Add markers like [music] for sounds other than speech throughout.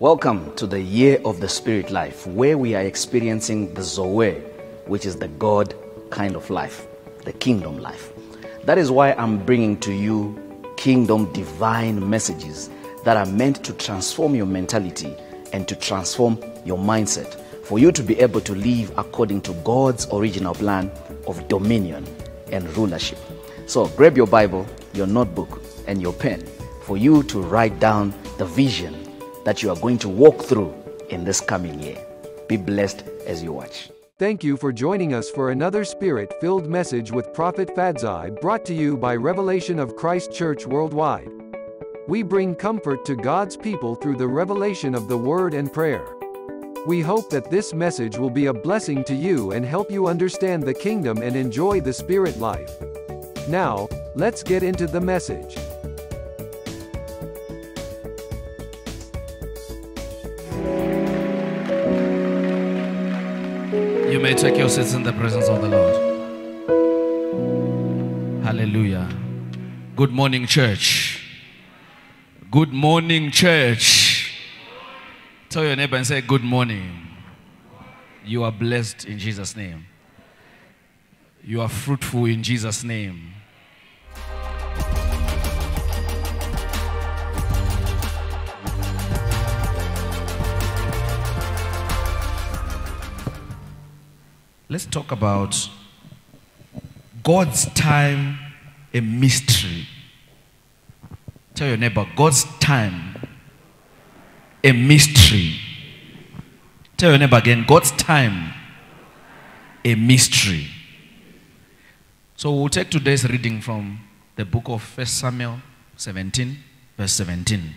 Welcome to the year of the spirit life, where we are experiencing the Zoe, which is the God kind of life, the kingdom life. That is why I'm bringing to you kingdom divine messages that are meant to transform your mentality and to transform your mindset for you to be able to live according to God's original plan of dominion and rulership. So grab your Bible, your notebook, and your pen for you to write down the vision that you are going to walk through in this coming year. Be blessed as you watch. Thank you for joining us for another spirit filled message with Prophet Fadzai brought to you by Revelation of Christ Church Worldwide. We bring comfort to God's people through the revelation of the Word and prayer. We hope that this message will be a blessing to you and help you understand the kingdom and enjoy the spirit life. Now, let's get into the message. May take your seats in the presence of the Lord. Hallelujah. Good morning, church. Good morning, church. Tell your neighbor and say, Good morning. You are blessed in Jesus' name. You are fruitful in Jesus' name. Let's talk about God's time, a mystery. Tell your neighbor, God's time, a mystery. Tell your neighbor again, God's time, a mystery. So we'll take today's reading from the book of 1 Samuel 17, verse 17.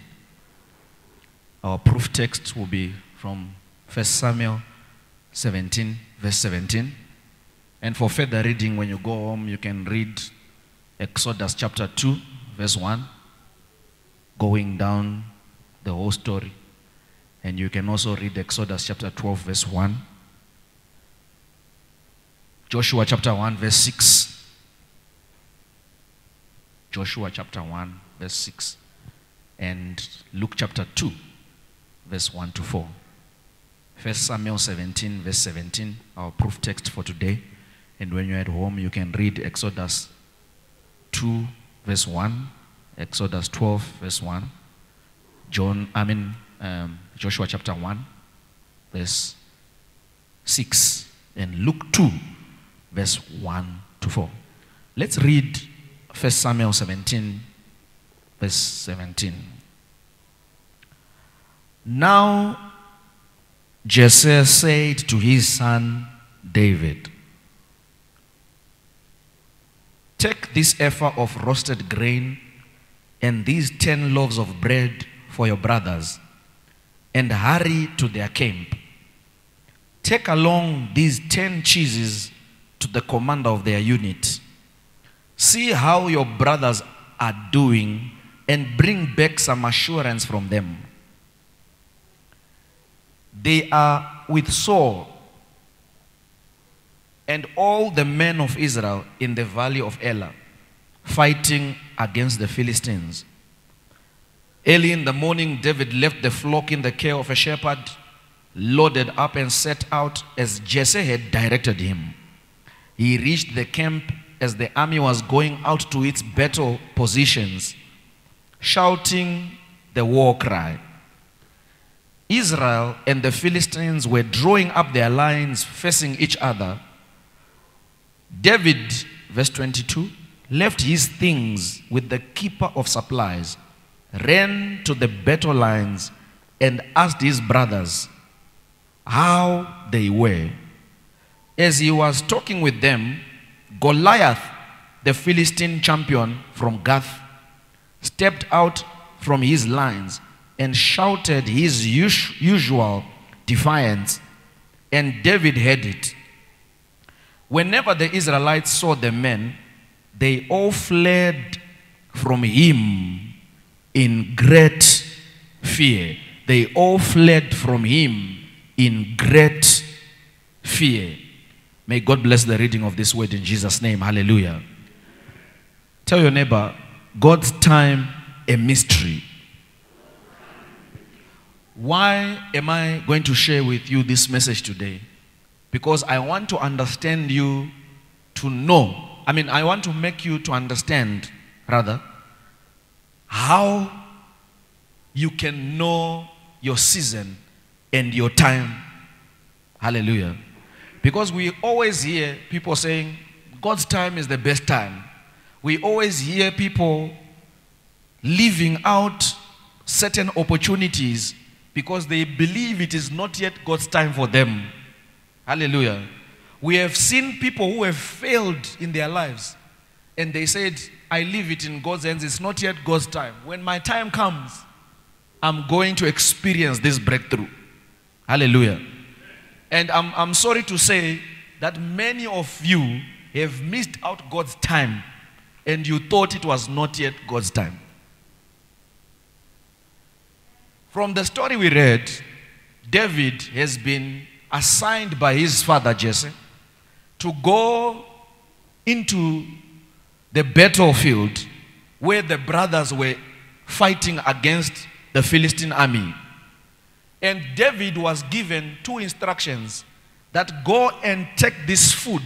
Our proof text will be from 1 Samuel 17, verse 17. And for further reading, when you go home, you can read Exodus chapter 2, verse 1, going down the whole story. And you can also read Exodus chapter 12, verse 1, Joshua chapter 1, verse 6, Joshua chapter 1, verse 6, and Luke chapter 2, verse 1 to 4. First Samuel 17, verse 17, our proof text for today. And when you're at home, you can read Exodus 2, verse 1, Exodus 12, verse 1, John, I mean, um, Joshua chapter 1, verse 6, and Luke 2, verse 1 to 4. Let's read 1 Samuel 17, verse 17. Now, Jesse said to his son David, Take this ephah of roasted grain and these ten loaves of bread for your brothers, and hurry to their camp. Take along these ten cheeses to the commander of their unit. See how your brothers are doing, and bring back some assurance from them. They are with Saul and all the men of Israel in the valley of Elah, fighting against the Philistines. Early in the morning, David left the flock in the care of a shepherd, loaded up, and set out as Jesse had directed him. He reached the camp as the army was going out to its battle positions, shouting the war cry. Israel and the Philistines were drawing up their lines facing each other. David, verse 22, left his things with the keeper of supplies, ran to the battle lines, and asked his brothers how they were. As he was talking with them, Goliath, the Philistine champion from Gath, stepped out from his lines and shouted his us- usual defiance, and David heard it. Whenever the Israelites saw the men, they all fled from him in great fear. They all fled from him in great fear. May God bless the reading of this word in Jesus' name. Hallelujah. Tell your neighbor, God's time a mystery. Why am I going to share with you this message today? Because I want to understand you to know. I mean, I want to make you to understand, rather, how you can know your season and your time. Hallelujah. Because we always hear people saying, God's time is the best time. We always hear people leaving out certain opportunities because they believe it is not yet God's time for them. Hallelujah. We have seen people who have failed in their lives and they said, I leave it in God's hands. It's not yet God's time. When my time comes, I'm going to experience this breakthrough. Hallelujah. And I'm, I'm sorry to say that many of you have missed out God's time and you thought it was not yet God's time. From the story we read, David has been assigned by his father Jesse to go into the battlefield where the brothers were fighting against the Philistine army. And David was given two instructions that go and take this food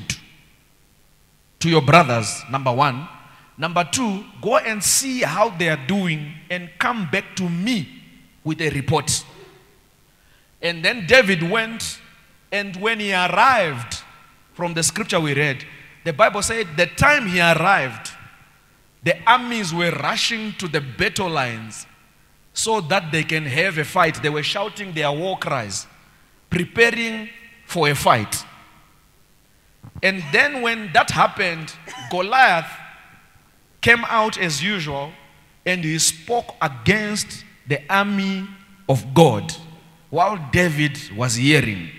to your brothers, number one. Number two, go and see how they are doing and come back to me with a report. And then David went, and when he arrived from the scripture we read, the Bible said the time he arrived, the armies were rushing to the battle lines so that they can have a fight. They were shouting their war cries, preparing for a fight. And then when that happened, Goliath came out as usual and he spoke against the army of God while David was hearing.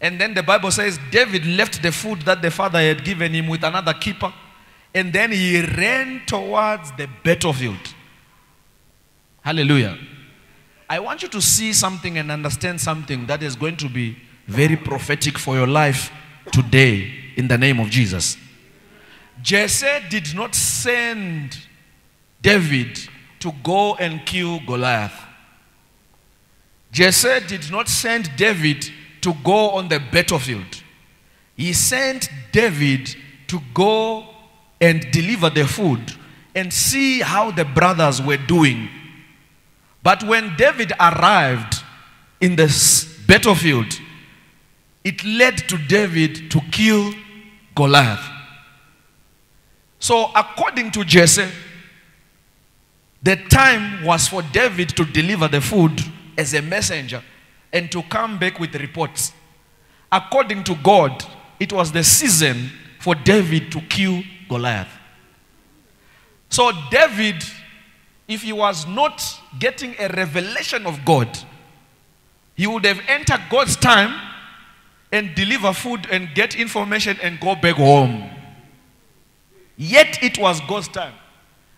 And then the Bible says David left the food that the father had given him with another keeper and then he ran towards the battlefield. Hallelujah. I want you to see something and understand something that is going to be very prophetic for your life today in the name of Jesus. Jesse did not send David to go and kill Goliath. Jesse did not send David to go on the battlefield. He sent David to go and deliver the food and see how the brothers were doing. But when David arrived in the battlefield, it led to David to kill Goliath. So, according to Jesse, the time was for David to deliver the food as a messenger and to come back with reports. According to God, it was the season for David to kill Goliath. So, David, if he was not getting a revelation of God, he would have entered God's time and deliver food and get information and go back home. Yet it was God's time.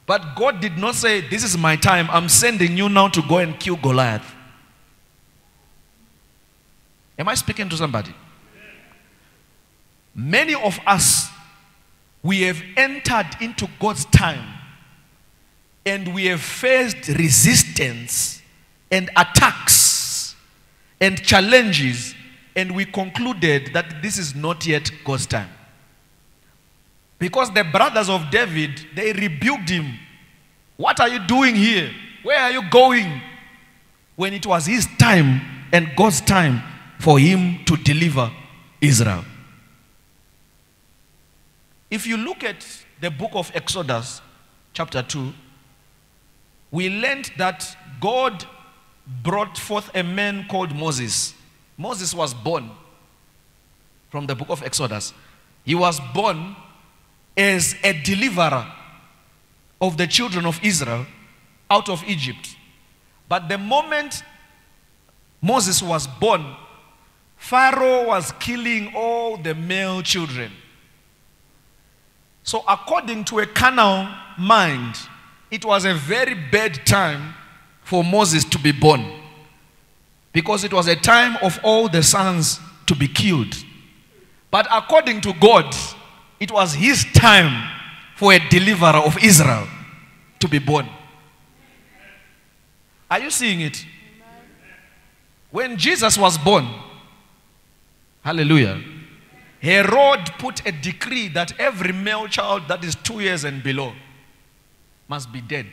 But God did not say, This is my time. I'm sending you now to go and kill Goliath. Am I speaking to somebody? Many of us, we have entered into God's time and we have faced resistance and attacks and challenges, and we concluded that this is not yet God's time. Because the brothers of David, they rebuked him. What are you doing here? Where are you going? When it was his time and God's time for him to deliver Israel. If you look at the book of Exodus, chapter 2, we learned that God brought forth a man called Moses. Moses was born from the book of Exodus. He was born as a deliverer of the children of Israel out of Egypt. But the moment Moses was born, Pharaoh was killing all the male children. So, according to a carnal mind, it was a very bad time for Moses to be born because it was a time of all the sons to be killed. But according to God, it was his time for a deliverer of Israel to be born. Are you seeing it? When Jesus was born, hallelujah, Herod put a decree that every male child that is two years and below must be dead.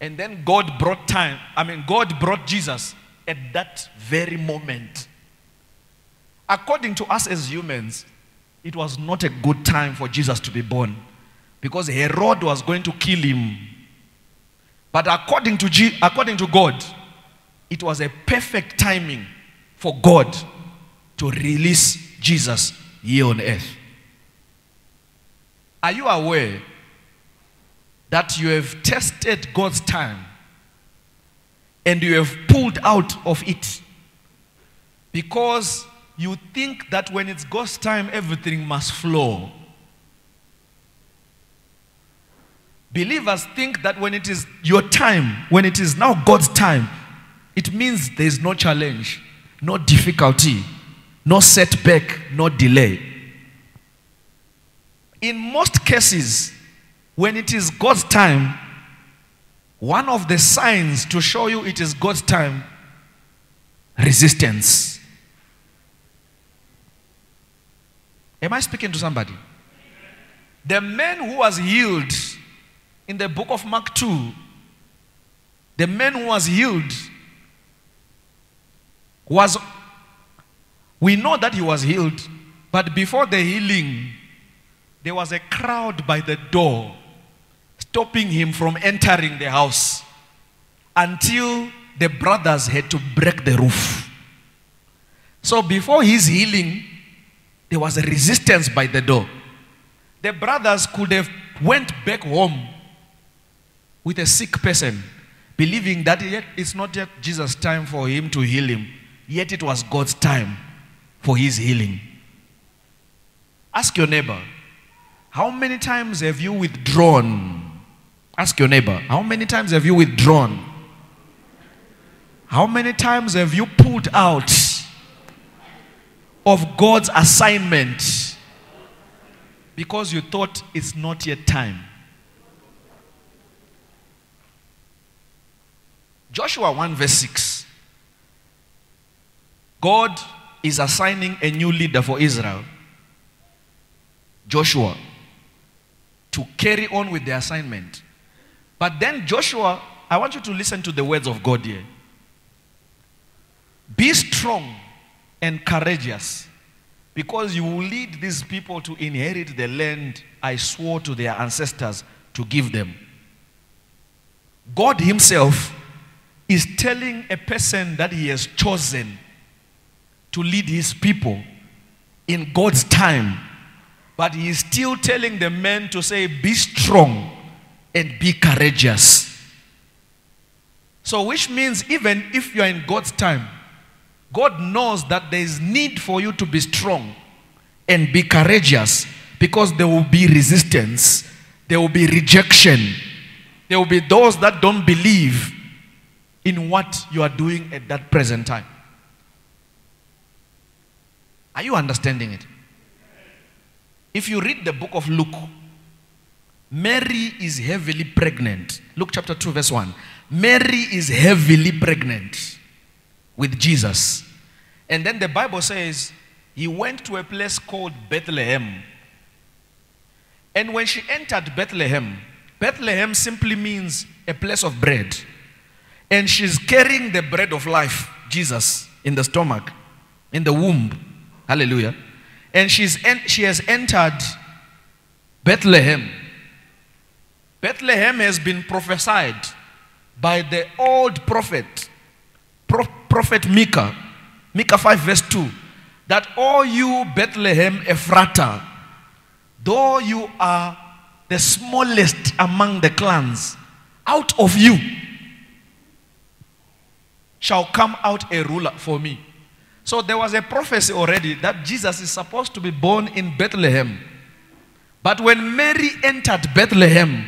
And then God brought time, I mean, God brought Jesus at that very moment. According to us as humans, it was not a good time for Jesus to be born because Herod was going to kill him. But according to, G, according to God, it was a perfect timing for God to release Jesus here on earth. Are you aware that you have tested God's time and you have pulled out of it because you think that when it's God's time, everything must flow. Believers think that when it is your time, when it is now God's time, it means there is no challenge, no difficulty, no setback, no delay. In most cases, when it is God's time, one of the signs to show you it is God's time, resistance. Am I speaking to somebody? The man who was healed in the book of Mark 2, the man who was healed was, we know that he was healed, but before the healing, there was a crowd by the door stopping him from entering the house until the brothers had to break the roof. So before his healing, there was a resistance by the door. The brothers could have went back home with a sick person, believing that yet it's not yet Jesus' time for him to heal him, yet it was God's time for his healing. Ask your neighbor, how many times have you withdrawn? Ask your neighbor, how many times have you withdrawn? How many times have you pulled out of God's assignment because you thought it's not yet time? Joshua 1, verse 6. God is assigning a new leader for Israel, Joshua, to carry on with the assignment. But then, Joshua, I want you to listen to the words of God here. Be strong and courageous, because you will lead these people to inherit the land I swore to their ancestors to give them. God Himself is telling a person that He has chosen to lead His people in God's time, but He is still telling the men to say, Be strong and be courageous. So, which means even if you are in God's time, God knows that there is need for you to be strong and be courageous because there will be resistance, there will be rejection, there will be those that don't believe in what you are doing at that present time. Are you understanding it? If you read the book of Luke, Mary is heavily pregnant. Luke chapter 2, verse 1. Mary is heavily pregnant with Jesus. And then the Bible says he went to a place called Bethlehem. And when she entered Bethlehem, Bethlehem simply means a place of bread. And she's carrying the bread of life, Jesus, in the stomach, in the womb. Hallelujah. And she's en- she has entered Bethlehem. Bethlehem has been prophesied by the old prophet, Pro- prophet Micah, Micah 5, verse 2, that all you Bethlehem Ephrata, though you are the smallest among the clans, out of you shall come out a ruler for me. So there was a prophecy already that Jesus is supposed to be born in Bethlehem. But when Mary entered Bethlehem,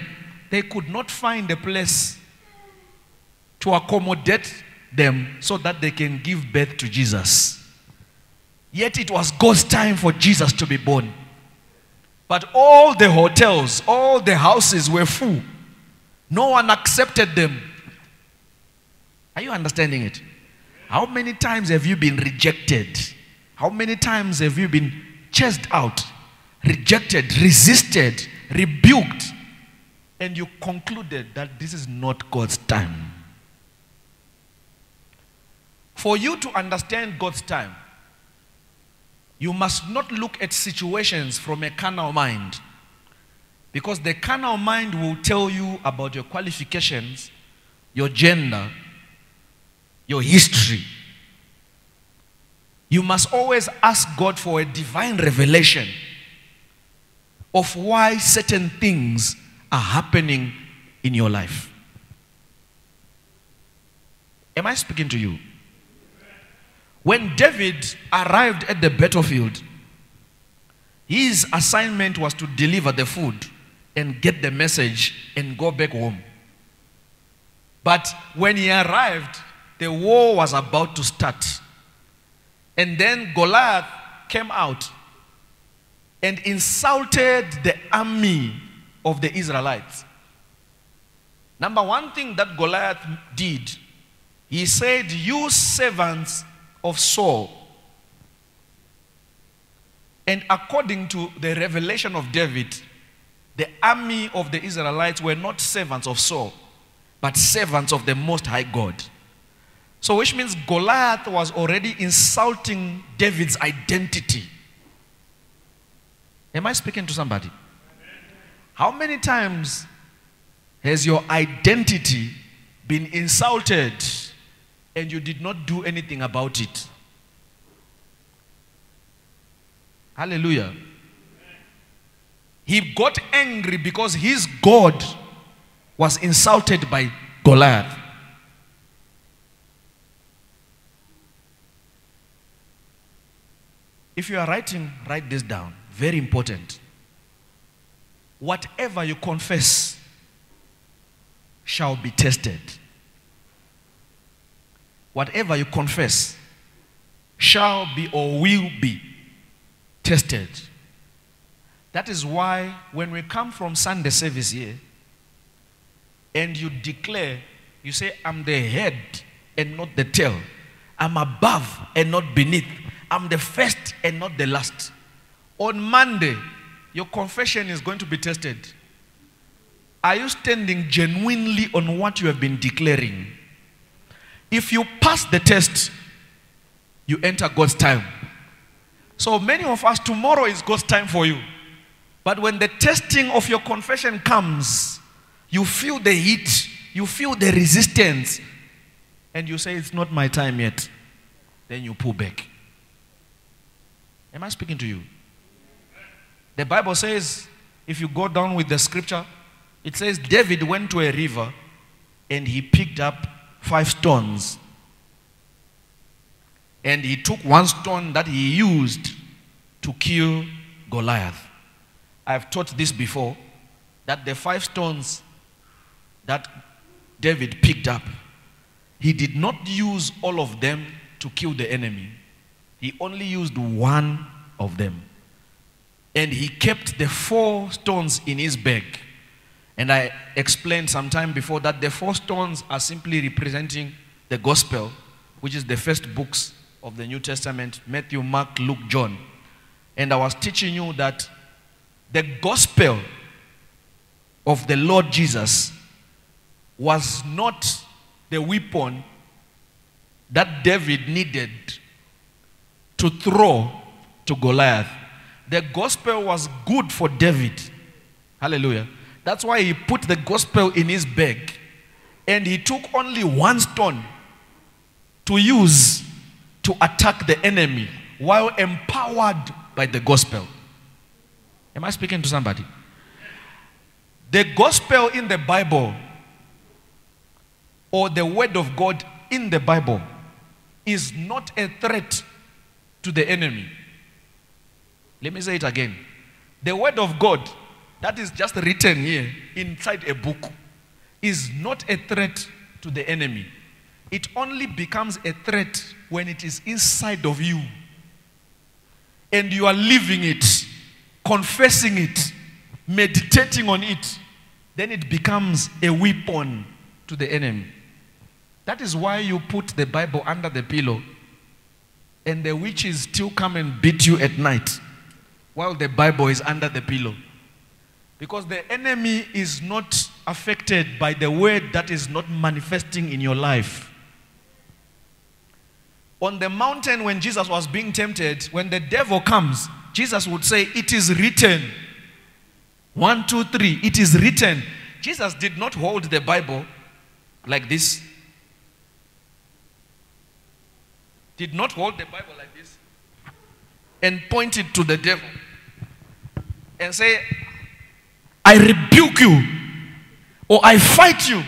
they could not find a place to accommodate them so that they can give birth to Jesus. Yet it was God's time for Jesus to be born. But all the hotels, all the houses were full. No one accepted them. Are you understanding it? How many times have you been rejected? How many times have you been chased out, rejected, resisted, rebuked, and you concluded that this is not God's time? For you to understand God's time, you must not look at situations from a carnal mind. Because the carnal mind will tell you about your qualifications, your gender, your history. You must always ask God for a divine revelation of why certain things are happening in your life. Am I speaking to you? When David arrived at the battlefield, his assignment was to deliver the food and get the message and go back home. But when he arrived, the war was about to start. And then Goliath came out and insulted the army of the Israelites. Number one thing that Goliath did, he said, You servants of Saul. And according to the revelation of David, the army of the Israelites were not servants of Saul, but servants of the Most High God. So, which means Goliath was already insulting David's identity. Am I speaking to somebody? How many times has your identity been insulted and you did not do anything about it? Hallelujah. He got angry because his God was insulted by Goliath. If you are writing, write this down. Very important. Whatever you confess shall be tested. Whatever you confess shall be or will be tested. That is why when we come from Sunday service here and you declare, you say, I'm the head and not the tail. I'm above and not beneath. I'm the first and not the last. On Monday, your confession is going to be tested. Are you standing genuinely on what you have been declaring? If you pass the test, you enter God's time. So many of us, tomorrow is God's time for you. But when the testing of your confession comes, you feel the heat, you feel the resistance, and you say, It's not my time yet. Then you pull back. Am I speaking to you? The Bible says, if you go down with the scripture, it says David went to a river and he picked up five stones. And he took one stone that he used to kill Goliath. I've taught this before that the five stones that David picked up, he did not use all of them to kill the enemy. He only used one of them. And he kept the four stones in his bag. And I explained some time before that the four stones are simply representing the gospel, which is the first books of the New Testament Matthew, Mark, Luke, John. And I was teaching you that the gospel of the Lord Jesus was not the weapon that David needed to throw to Goliath. The gospel was good for David. Hallelujah. That's why he put the gospel in his bag and he took only one stone to use to attack the enemy while empowered by the gospel. Am I speaking to somebody? The gospel in the Bible or the word of God in the Bible is not a threat to the enemy. Let me say it again. The word of God that is just written here inside a book is not a threat to the enemy. It only becomes a threat when it is inside of you and you are living it, confessing it, meditating on it. Then it becomes a weapon to the enemy. That is why you put the Bible under the pillow and the witches still come and beat you at night while the Bible is under the pillow. Because the enemy is not affected by the word that is not manifesting in your life. On the mountain, when Jesus was being tempted, when the devil comes, Jesus would say, It is written. One, two, three. It is written. Jesus did not hold the Bible like this. Did not hold the Bible like this and point it to the devil and say, I rebuke you or I fight you.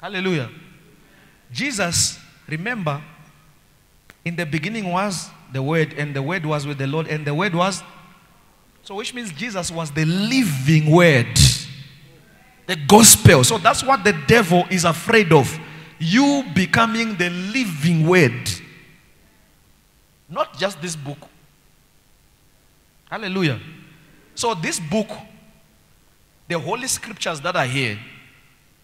Hallelujah. Jesus, remember, in the beginning was the Word, and the Word was with the Lord, and the Word was. So, which means Jesus was the living Word, the gospel. So, that's what the devil is afraid of. You becoming the living Word. Not just this book. Hallelujah. So, this book, the Holy Scriptures that are here,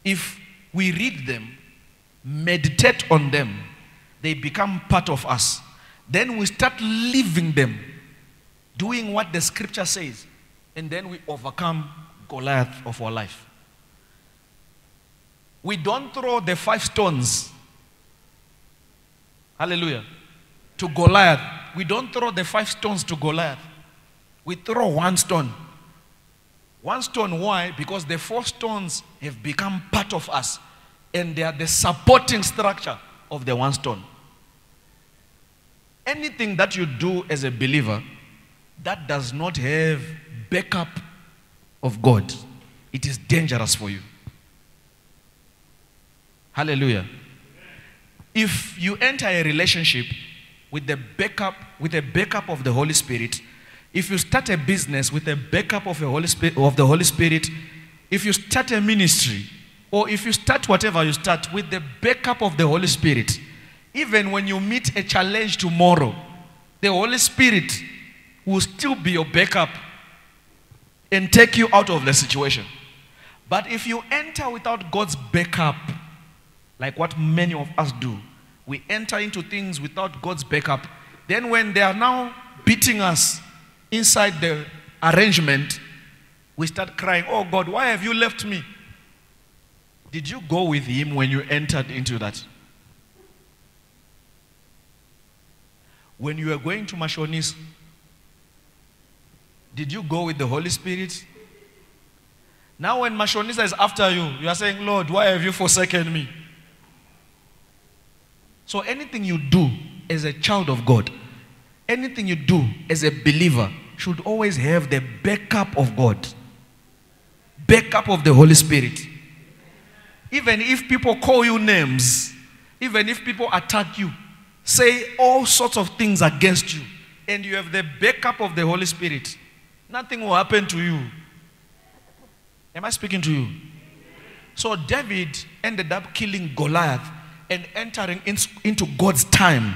if we read them, meditate on them, they become part of us. Then we start living them, doing what the Scripture says, and then we overcome Goliath of our life. We don't throw the five stones. Hallelujah. To Goliath. We don't throw the five stones to Goliath. We throw one stone. One stone, why? Because the four stones have become part of us and they are the supporting structure of the one stone. Anything that you do as a believer that does not have backup of God, it is dangerous for you. Hallelujah. If you enter a relationship with the backup, with a backup of the Holy Spirit, if you start a business with a backup of the Holy Spirit, of the Holy Spirit, if you start a ministry, or if you start whatever you start with the backup of the Holy Spirit, even when you meet a challenge tomorrow, the Holy Spirit will still be your backup and take you out of the situation. But if you enter without God's backup, like what many of us do, we enter into things without God's backup, then when they are now beating us inside the arrangement, we start crying, Oh God, why have you left me? Did you go with Him when you entered into that? When you were going to Mashonis, did you go with the Holy Spirit? Now, when Mashonisa is after you, you are saying, Lord, why have you forsaken me? So, anything you do as a child of God, anything you do as a believer, should always have the backup of God, backup of the Holy Spirit. Even if people call you names, even if people attack you, say all sorts of things against you, and you have the backup of the Holy Spirit, nothing will happen to you. Am I speaking to you? So David ended up killing Goliath and entering in, into God's time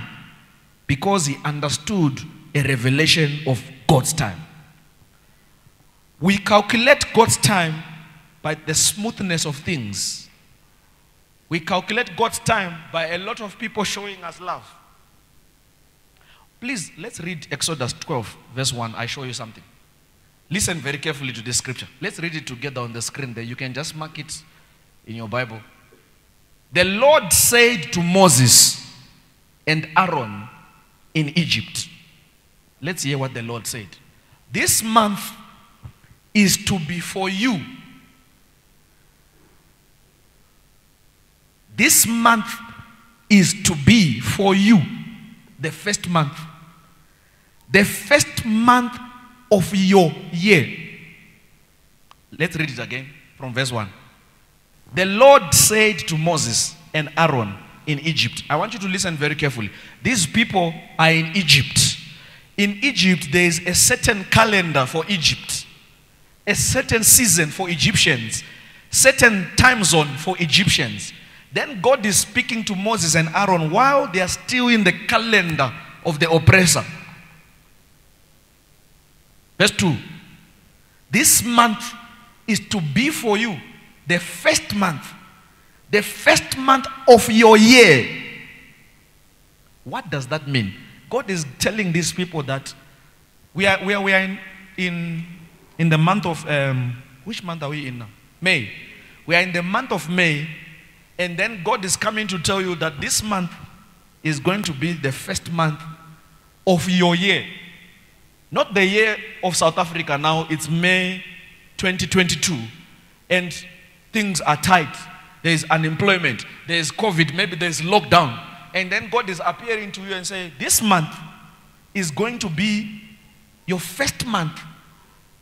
because he understood a revelation of God's time. We calculate God's time by the smoothness of things. We calculate God's time by a lot of people showing us love. Please, let's read Exodus 12, verse 1. I show you something. Listen very carefully to this scripture. Let's read it together on the screen there. You can just mark it in your Bible. The Lord said to Moses and Aaron in Egypt, Let's hear what the Lord said. This month is to be for you. This month is to be for you. The first month. The first month of your year. Let's read it again from verse 1. The Lord said to Moses and Aaron in Egypt, I want you to listen very carefully. These people are in Egypt. In Egypt, there is a certain calendar for Egypt, a certain season for Egyptians, certain time zone for Egyptians. Then God is speaking to Moses and Aaron while they are still in the calendar of the oppressor. Verse 2. This month is to be for you the first month. The first month of your year. What does that mean? God is telling these people that we are, we are, we are in, in, in the month of, um, which month are we in now? May. We are in the month of May, and then God is coming to tell you that this month is going to be the first month of your year. Not the year of South Africa now, it's May 2022, and things are tight. There is unemployment, there is COVID, maybe there is lockdown. And then God is appearing to you and say, This month is going to be your first month,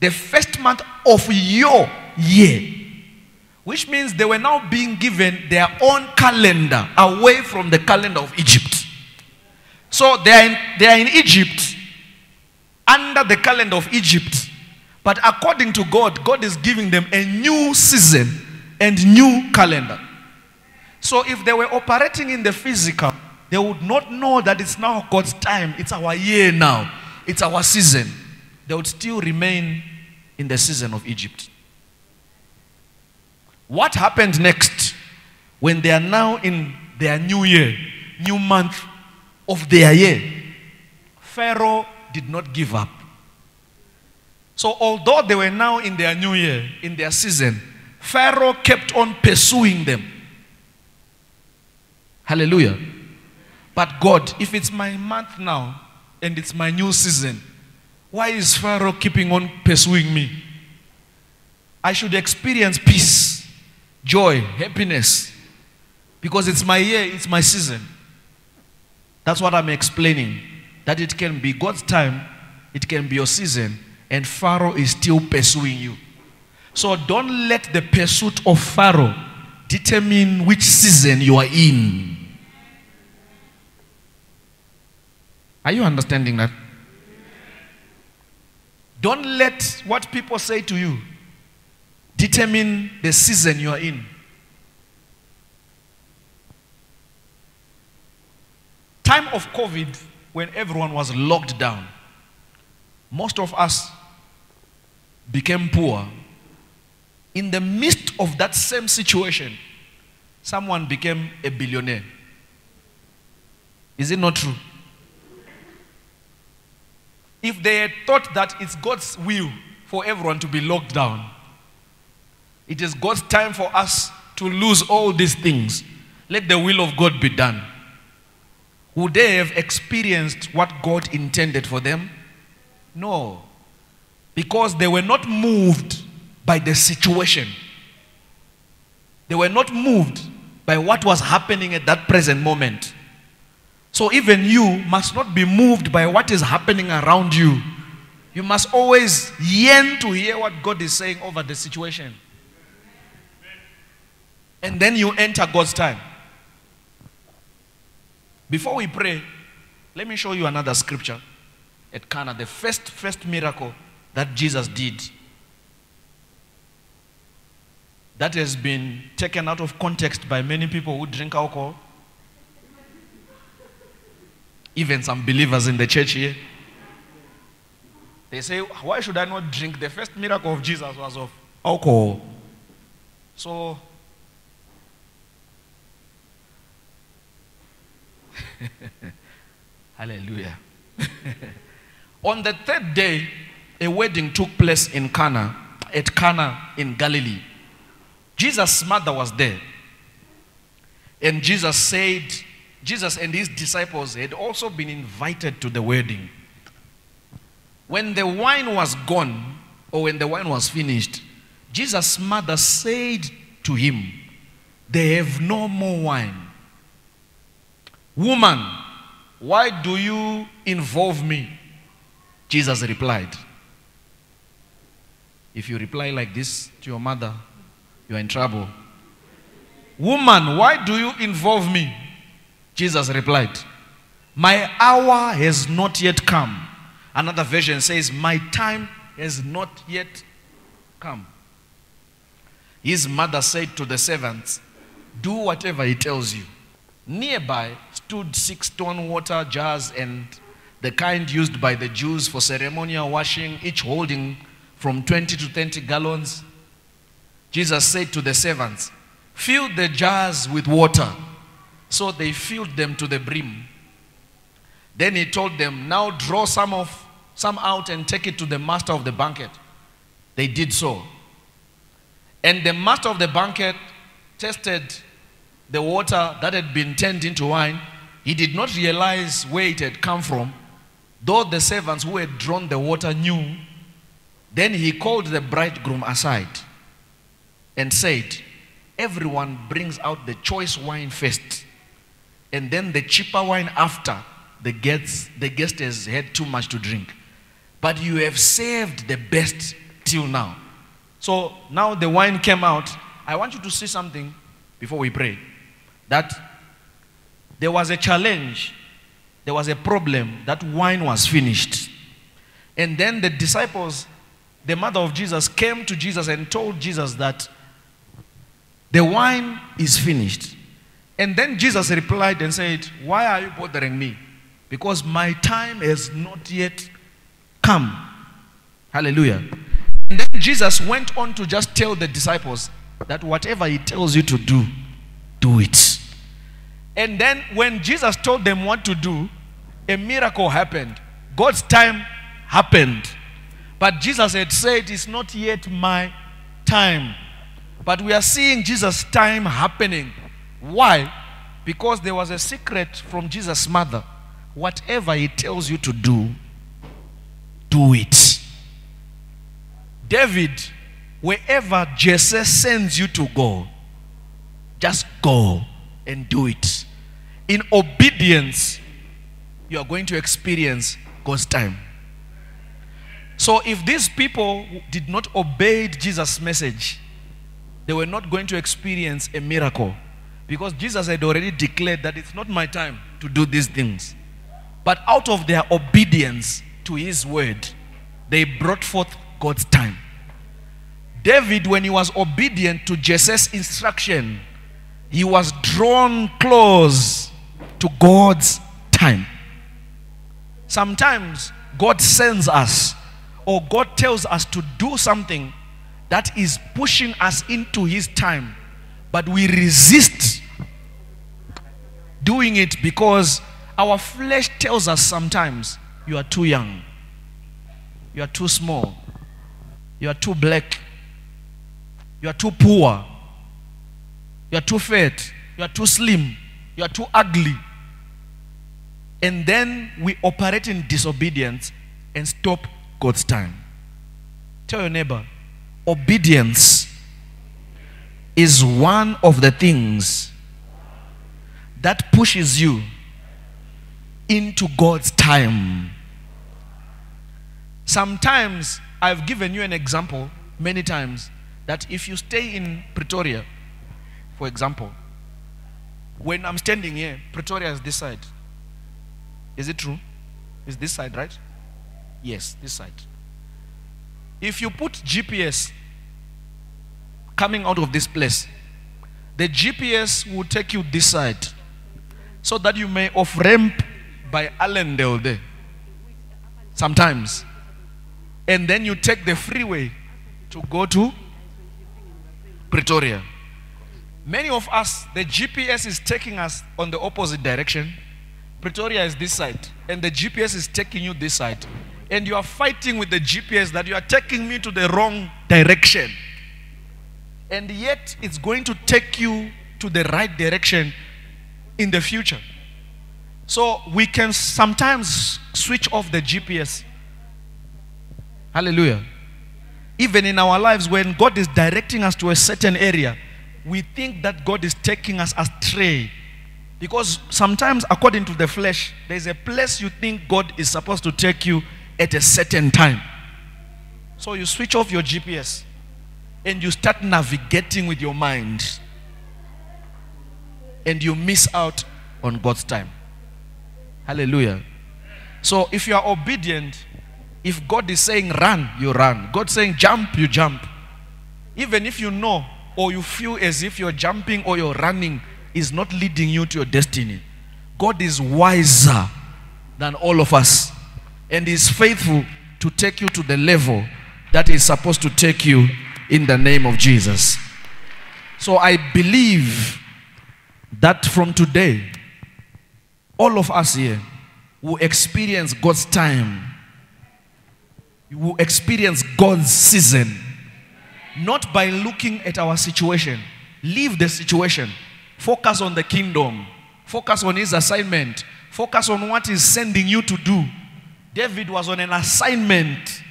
the first month of your year. Which means they were now being given their own calendar away from the calendar of Egypt. So they are in, they are in Egypt under the calendar of Egypt. But according to God, God is giving them a new season and new calendar. So if they were operating in the physical, they would not know that it's now God's time. It's our year now. It's our season. They would still remain in the season of Egypt. What happened next when they are now in their new year, new month of their year? Pharaoh did not give up. So, although they were now in their new year, in their season, Pharaoh kept on pursuing them. Hallelujah. But God, if it's my month now and it's my new season, why is Pharaoh keeping on pursuing me? I should experience peace, joy, happiness. Because it's my year, it's my season. That's what I'm explaining. That it can be God's time, it can be your season, and Pharaoh is still pursuing you. So don't let the pursuit of Pharaoh determine which season you are in. Are you understanding that? Don't let what people say to you determine the season you are in. Time of COVID, when everyone was locked down, most of us became poor. In the midst of that same situation, someone became a billionaire. Is it not true? If they had thought that it's God's will for everyone to be locked down, it is God's time for us to lose all these things. Let the will of God be done. Would they have experienced what God intended for them? No. Because they were not moved by the situation. They were not moved by what was happening at that present moment. So even you must not be moved by what is happening around you. You must always yearn to hear what God is saying over the situation. And then you enter God's time. Before we pray, let me show you another scripture at Cana, the first first miracle that Jesus did. That has been taken out of context by many people who drink alcohol. Even some believers in the church here. They say, Why should I not drink? The first miracle of Jesus was of alcohol. So, [laughs] hallelujah. [laughs] On the third day, a wedding took place in Cana, at Cana in Galilee. Jesus' mother was there. And Jesus said, Jesus and his disciples had also been invited to the wedding. When the wine was gone, or when the wine was finished, Jesus' mother said to him, They have no more wine. Woman, why do you involve me? Jesus replied, If you reply like this to your mother, you are in trouble. Woman, why do you involve me? Jesus replied, My hour has not yet come. Another version says, My time has not yet come. His mother said to the servants, Do whatever he tells you. Nearby stood six stone water jars and the kind used by the Jews for ceremonial washing, each holding from 20 to 30 gallons. Jesus said to the servants, Fill the jars with water. So they filled them to the brim. Then he told them, Now draw some of some out and take it to the master of the banquet. They did so. And the master of the banquet tested the water that had been turned into wine. He did not realize where it had come from, though the servants who had drawn the water knew. Then he called the bridegroom aside and said, Everyone brings out the choice wine first, and then the cheaper wine after the guest, the guest has had too much to drink. But you have saved the best till now. So now the wine came out. I want you to see something before we pray. That there was a challenge, there was a problem, that wine was finished. And then the disciples, the mother of Jesus, came to Jesus and told Jesus that the wine is finished. And then Jesus replied and said, Why are you bothering me? Because my time has not yet come. Hallelujah. And then Jesus went on to just tell the disciples that whatever he tells you to do, do it. And then when Jesus told them what to do, a miracle happened. God's time happened. But Jesus had said, It's not yet my time. But we are seeing Jesus' time happening. Why? Because there was a secret from Jesus' mother. Whatever he tells you to do, do it. David, wherever Jesse sends you to go, just go and do it. In obedience, you are going to experience God's time. So, if these people did not obey Jesus' message, they were not going to experience a miracle because Jesus had already declared that it's not my time to do these things. But out of their obedience to his word, they brought forth God's time. David, when he was obedient to Jesse's instruction, he was drawn close to God's time. Sometimes God sends us or God tells us to do something that is pushing us into his time, but we resist doing it because our flesh tells us sometimes you are too young, you are too small, you are too black, you are too poor, you are too fat, you are too slim, you are too ugly. And then we operate in disobedience and stop God's time. Tell your neighbor, obedience is one of the things that pushes you into God's time. Sometimes I've given you an example many times that if you stay in Pretoria, for example, when I'm standing here, Pretoria is this side. Is it true? Is this side right? Yes, this side. If you put GPS coming out of this place, the GPS will take you this side so that you may off ramp by Allandale there. Sometimes. And then you take the freeway to go to Pretoria. Many of us, the GPS is taking us on the opposite direction. Pretoria is this side, and the GPS is taking you this side. And you are fighting with the GPS that you are taking me to the wrong direction. And yet, it's going to take you to the right direction in the future. So, we can sometimes switch off the GPS. Hallelujah. Even in our lives, when God is directing us to a certain area, we think that God is taking us astray. Because sometimes, according to the flesh, there's a place you think God is supposed to take you at a certain time. So you switch off your GPS and you start navigating with your mind. And you miss out on God's time. Hallelujah. So if you are obedient, if God is saying run, you run. God saying jump, you jump. Even if you know or you feel as if you're jumping or you're running is not leading you to your destiny. God is wiser than all of us and is faithful to take you to the level that is supposed to take you in the name of Jesus. So I believe that from today, all of us here will experience God's time, will experience God's season, not by looking at our situation. Leave the situation, focus on the kingdom, focus on His assignment, focus on what He's sending you to do. David was on an assignment.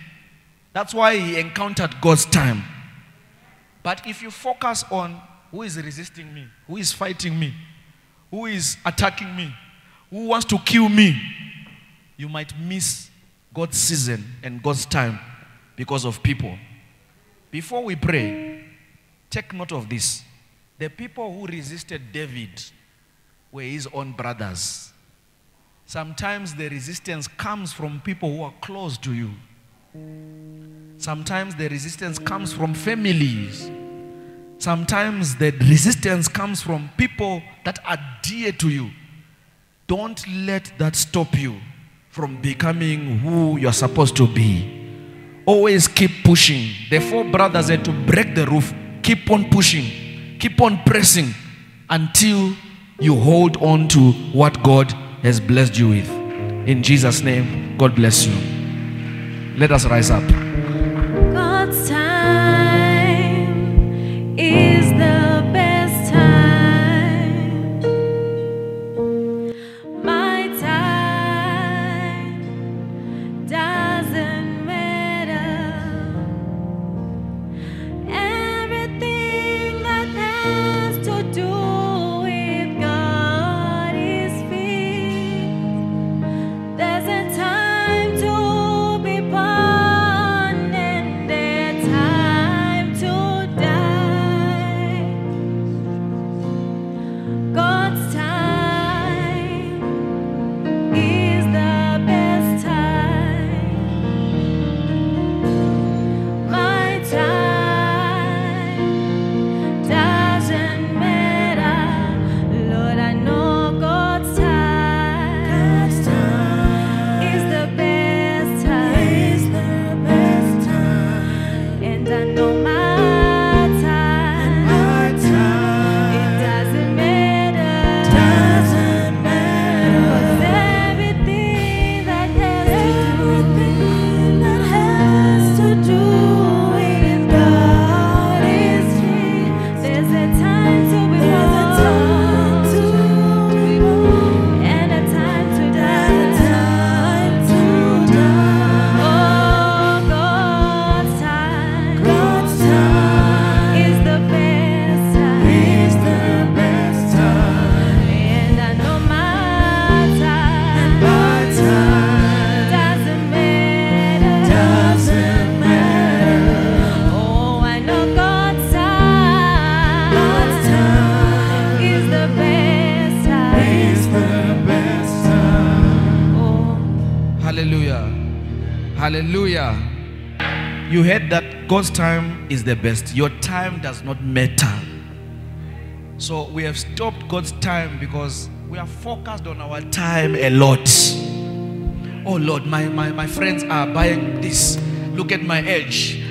That's why he encountered God's time. But if you focus on who is resisting me, who is fighting me, who is attacking me, who wants to kill me, you might miss God's season and God's time because of people. Before we pray, take note of this. The people who resisted David were his own brothers. Sometimes the resistance comes from people who are close to you. Sometimes the resistance comes from families. Sometimes the resistance comes from people that are dear to you. Don't let that stop you from becoming who you're supposed to be. Always keep pushing. The four brothers had to break the roof. Keep on pushing. Keep on pressing until you hold on to what God has blessed you with. In Jesus' name, God bless you. Let us rise up. Is the best. Your time does not matter. So we have stopped God's time because we are focused on our time a lot. Oh Lord, my, my, my friends are buying this. Look at my age.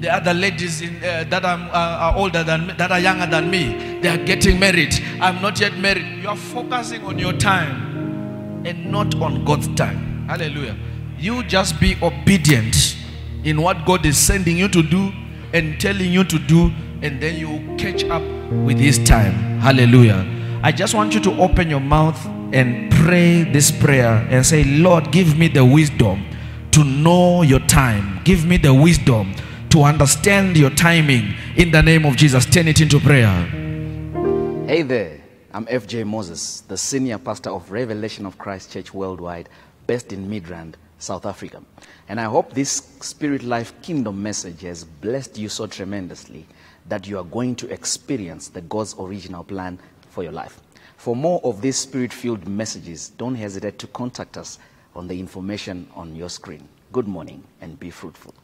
The other ladies in, uh, that are, uh, are older than me, that are younger than me, they are getting married. I'm not yet married. You are focusing on your time and not on God's time. Hallelujah. You just be obedient in what God is sending you to do and telling you to do, and then you catch up with His time. Hallelujah. I just want you to open your mouth and pray this prayer and say, Lord, give me the wisdom to know your time. Give me the wisdom to understand your timing. In the name of Jesus, turn it into prayer. Hey there, I'm FJ Moses, the senior pastor of Revelation of Christ Church Worldwide, based in Midrand, South Africa. And I hope this Spirit Life Kingdom message has blessed you so tremendously that you are going to experience the God's original plan for your life. For more of these spirit filled messages, don't hesitate to contact us on the information on your screen. Good morning and be fruitful.